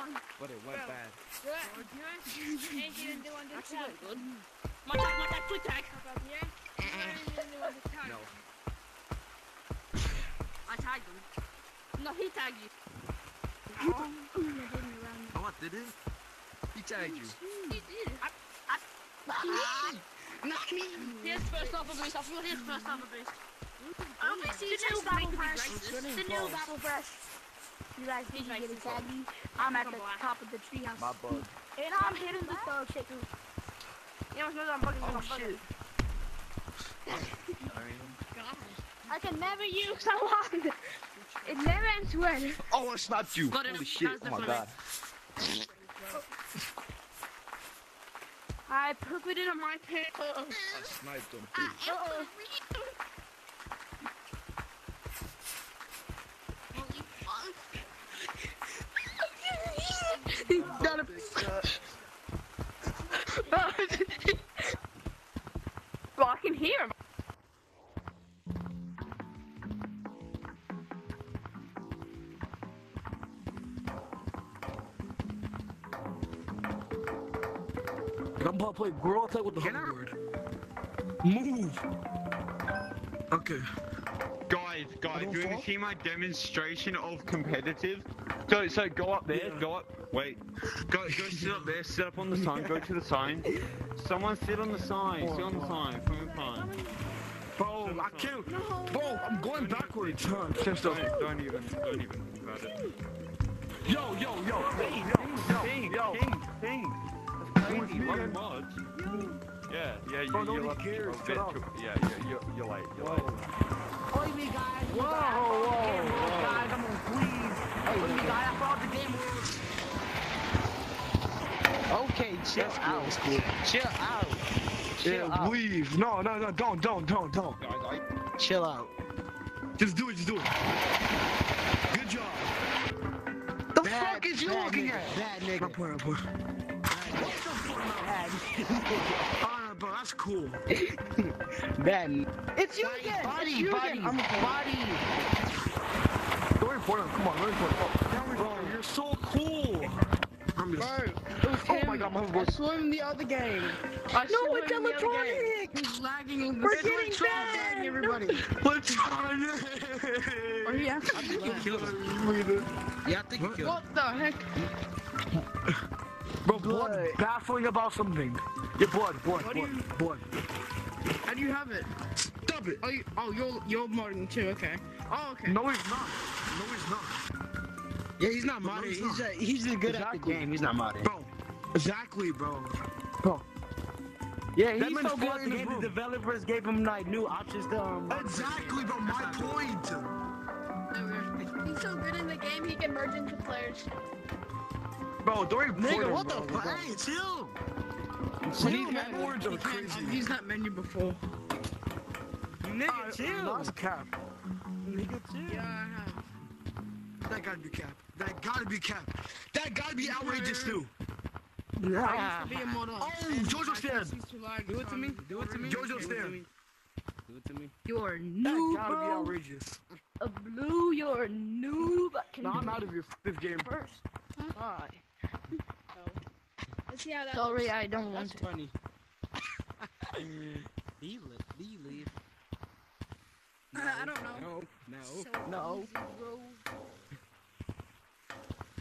one. But it went bad. Do it. Do it. Hey, he didn't do one this Actually, good. My tag, my tag, quick tag. About here? He didn't do one this time. No. I tagged him. No, he tagged you. Oh, you're doing it wrong. Oh, what did it? He tagged you. He did. I, I, Not me. here's first off of base. I feel here's first off of base. We see The new battle battle fresh. fresh. The The new new battle fresh. You guys He's need to get racist. a taggy. I'm at the Come on. top of the treehouse. My bug. And I'm hitting the thug shaker. You know, I'm bugging. Oh I'm bugging. shit. I mean, I can never use someone. It never ends well. oh, I snapped you. Got it. Holy shit. Oh my god. I put it in my pants. I sniped him. Uh-oh. I'm about to play girl tag with the Can I- hoverboard. Move. Okay. Guys, guys, don't you want to see my demonstration of competitive? So, so go up there, Yeah. go up, wait. Go, go sit up there, sit up on the sign, go to the sign. Someone sit on the sign, sit on the sign, from in front. Bro, I can't. Bro, I'm going backwards. Huh, can't stop. Don't, don't even, don't even think about it. Yo, yo, yo. Ping, yo, ping, yo. ping, ping. That's crazy, me, love man. mods. Yeah, yeah, you, Bro, you're nobody lucky. cares, I'll shut bet up. you- Yeah, yeah, you're, you're late, you're late. Oi, me guys. Whoa, whoa, whoa. Guys, I'm on please. Oi, me guys, I followed the game. Okay, chill That's cool, out. that's cool. Chill out. Chill Yeah, out. leave. No, no, no, don't, don't, don't, don't. Guys, I Chill out. Just do it, just do it. Good job. The fuck is you looking nigga, at? Bad I'm nigga. playing, I'm playing. What the fuck, bad Alright, bro, that's cool. nigga? Bad nigga. It's you Buddy, again. buddy, it's you buddy. again. I'm a body. Don't report him. Come on, don't report him. Bro, you're so cool. I'm just. Bro, it was Oh him. my God, my I voice. saw him the other game. I No, saw it's him the other game. electronic. He's lagging. We're It's getting electronic, banned. everybody. Let's try Or it. he actually Breathe Yeah, I think What? you What the heck? Bro, blood Blood. baffling about something. Your blood, blood, What do blood, you- blood. How do you have it? Stop it. Oh, you, oh, you're you're modding too. Okay. Oh, okay. No, he's not. No, he's not. Yeah, he's not No, modding. he's He's not. uh, he's good at the game. He's not modding. Bro, exactly, bro. Bro, Yeah, he's so good flying at the game. The room. developers gave him like new options to um. exactly, bro. My point. He's so good in the game, he can merge into players. Bro, don't report Nigga, him, what the fuck? Hey, chill. Chill, man. Words are crazy. He's not menu before. Nigga, Alright, No, that's a cap. Nigga, chill. Yeah, I have. That gotta be cap. That gotta be cap. That gotta be outrageous too. I used to be a model. Oh, Jojo Stan. Do it to um, me. Do it to me. Jojo Okay, Stan. Do it to me. You're That noob, gotta be bro. outrageous. A blue, you're a noob. I can No, I'm out of your fifth game. first. Hi. Let's see how that Sorry, I don't want That's to. funny. leave it. Leave, leave. Uh, I don't know. No. So No. easy, bro.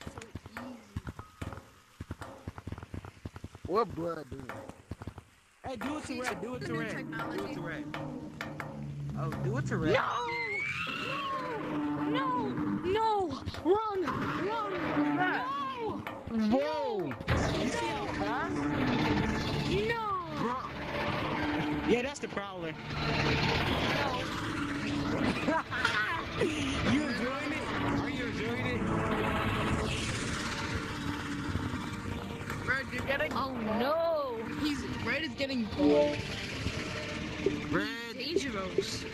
So easy. What blood doing? Hey, do it to red. Do it to new red. Do it to red. Oh, do it to red. No! No! No! Run! Run! No! Whoa! You see how fast? No! Yeah, that's the prowler. you enjoying it? Are you enjoying it? Red, you're getting. Oh no! He's Red is getting bored. Red. Dangerous.